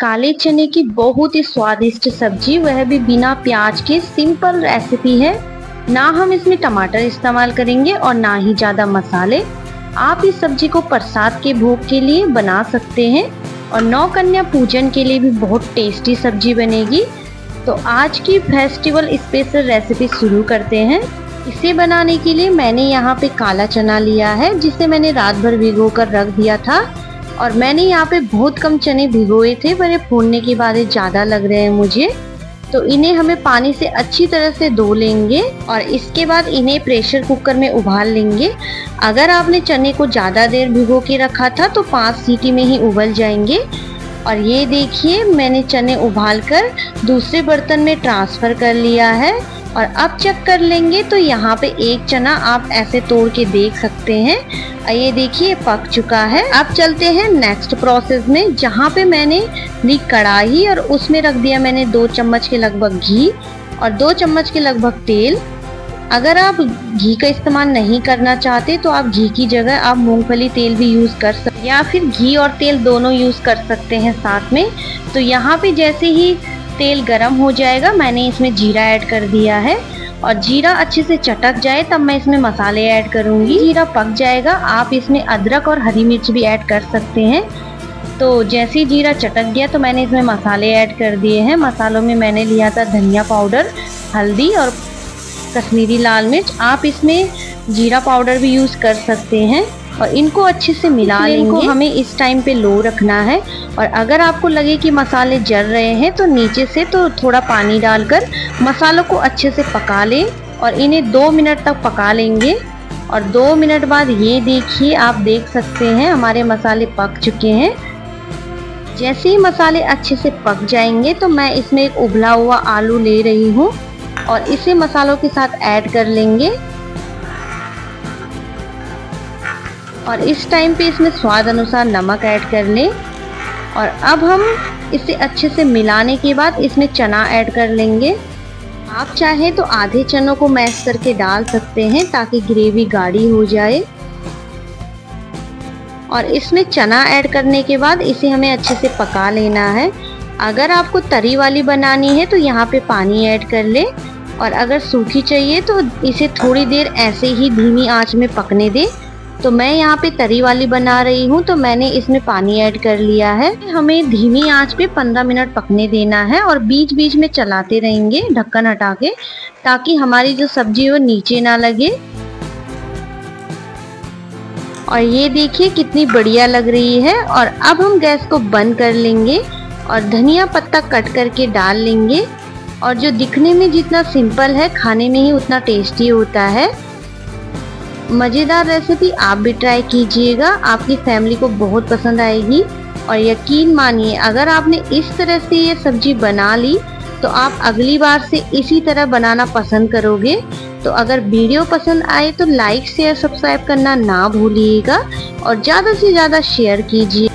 काले चने की बहुत ही स्वादिष्ट सब्ज़ी, वह भी बिना प्याज के सिंपल रेसिपी है। ना हम इसमें टमाटर इस्तेमाल करेंगे और ना ही ज़्यादा मसाले। आप इस सब्ज़ी को प्रसाद के भोग के लिए बना सकते हैं और नौ कन्या पूजन के लिए भी बहुत टेस्टी सब्ज़ी बनेगी। तो आज की फेस्टिवल स्पेशल रेसिपी शुरू करते हैं। इसे बनाने के लिए मैंने यहाँ पे काला चना लिया है, जिसे मैंने रात भर भिगो कर रख दिया था। और मैंने यहाँ पे बहुत कम चने भिगोए थे पर ये फूलने के बाद ज़्यादा लग रहे हैं मुझे। तो इन्हें हमें पानी से अच्छी तरह से धो लेंगे और इसके बाद इन्हें प्रेशर कुकर में उबाल लेंगे। अगर आपने चने को ज़्यादा देर भिगो के रखा था तो पाँच सीटी में ही उबल जाएँगे। और ये देखिए, मैंने चने उबाल कर दूसरे बर्तन में ट्रांसफ़र कर लिया है। और अब चेक कर लेंगे तो यहाँ पे एक चना आप ऐसे तोड़ के देख सकते हैं। ये देखिए, पक चुका है। अब चलते हैं नेक्स्ट प्रोसेस में, जहाँ पे मैंने ली कढ़ाई और उसमें रख दिया मैंने दो चम्मच के लगभग घी और दो चम्मच के लगभग तेल। अगर आप घी का इस्तेमाल नहीं करना चाहते तो आप घी की जगह आप मूंगफली तेल भी यूज़ कर सकते या फिर घी और तेल दोनों यूज़ कर सकते हैं साथ में। तो यहाँ पे जैसे ही तेल गरम हो जाएगा, मैंने इसमें जीरा ऐड कर दिया है। और जीरा अच्छे से चटक जाए, तब मैं इसमें मसाले ऐड करूँगी। जीरा पक जाएगा, आप इसमें अदरक और हरी मिर्च भी ऐड कर सकते हैं। तो जैसे ही जीरा चटक गया तो मैंने इसमें मसाले ऐड कर दिए हैं। मसालों में मैंने लिया था धनिया पाउडर, हल्दी और कश्मीरी लाल मिर्च। आप इसमें जीरा पाउडर भी यूज़ कर सकते हैं। और इनको अच्छे से मिला लेंगे। हमें इस टाइम पे लो रखना है। और अगर आपको लगे कि मसाले जल रहे हैं तो नीचे से तो थोड़ा पानी डालकर मसालों को अच्छे से पका लें और इन्हें दो मिनट तक पका लेंगे। और दो मिनट बाद ये देखिए आप देख सकते हैं हमारे मसाले पक चुके हैं। जैसे ही मसाले अच्छे से पक जाएँगे तो मैं इसमें एक उबला हुआ आलू ले रही हूँ और इसे मसालों के साथ ऐड कर लेंगे। और इस टाइम पे इसमें स्वाद अनुसार नमक ऐड कर लें और अब हम इसे अच्छे से मिलाने के बाद इसमें चना ऐड कर लेंगे। आप चाहें तो आधे चनों को मैश करके डाल सकते हैं ताकि ग्रेवी गाढ़ी हो जाए। और इसमें चना ऐड करने के बाद इसे हमें अच्छे से पका लेना है। अगर आपको तरी वाली बनानी है तो यहाँ पे पानी ऐड कर ले और अगर सूखी चाहिए तो इसे थोड़ी देर ऐसे ही धीमी आँच में पकने दें। तो मैं यहाँ पे तरी वाली बना रही हूँ तो मैंने इसमें पानी ऐड कर लिया है। हमें धीमी आँच पे 15 मिनट पकने देना है और बीच बीच में चलाते रहेंगे ढक्कन हटा के, ताकि हमारी जो सब्ज़ी है वो नीचे ना लगे। और ये देखिए कितनी बढ़िया लग रही है। और अब हम गैस को बंद कर लेंगे और धनिया पत्ता कट करके डाल लेंगे। और जो दिखने में जितना सिंपल है, खाने में ही उतना टेस्टी होता है। मज़ेदार रेसिपी आप भी ट्राई कीजिएगा। आपकी फैमिली को बहुत पसंद आएगी। और यकीन मानिए, अगर आपने इस तरह से ये सब्ज़ी बना ली तो आप अगली बार से इसी तरह बनाना पसंद करोगे। तो अगर वीडियो पसंद आए तो लाइक शेयर सब्सक्राइब करना ना भूलिएगा। और ज़्यादा से ज़्यादा शेयर कीजिए।